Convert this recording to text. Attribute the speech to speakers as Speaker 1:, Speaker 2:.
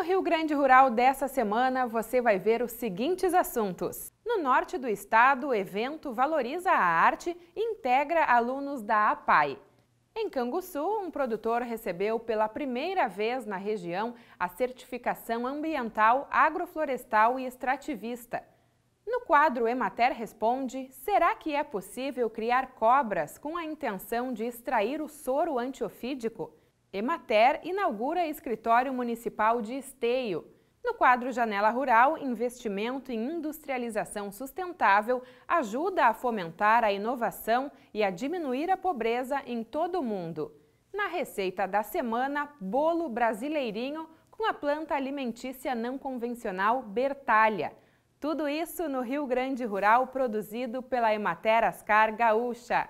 Speaker 1: Rio Grande Rural dessa semana você vai ver os seguintes assuntos. No norte do estado, o evento valoriza a arte e integra alunos da APAI. Em Canguçu, um produtor recebeu pela primeira vez na região a certificação ambiental agroflorestal e extrativista. No quadro Emater Responde, será que é possível criar cobras com a intenção de extrair o soro antiofídico? Emater inaugura escritório municipal de Esteio. No quadro Janela Rural, investimento em industrialização sustentável ajuda a fomentar a inovação e a diminuir a pobreza em todo o mundo. Na receita da semana, bolo brasileirinho com a planta alimentícia não convencional Bertalha. Tudo isso no Rio Grande Rural, produzido pela Emater Ascar Gaúcha.